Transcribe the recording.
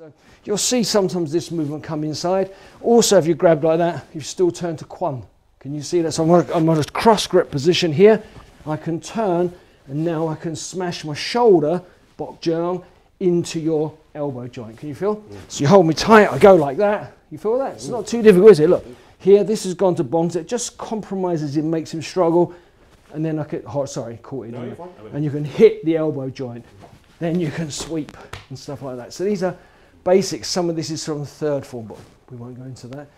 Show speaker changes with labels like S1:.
S1: So you'll see sometimes this movement come inside. Also, if you grab like that, you still turn to Kwan. Can you see that? So I'm on, a, I'm on a cross grip position here. I can turn and now I can smash my shoulder, bok jang, into your elbow joint. Can you feel? Mm. So you hold me tight, I go like that. You feel that? It's not too difficult, is it? Look, here, this has gone to bonds. It just compromises it, makes him struggle. And then I could, oh, sorry, caught it. No, and you can hit the elbow joint. Then you can sweep and stuff like that. So these are basics. Some of this is from third form, but we won't go into that.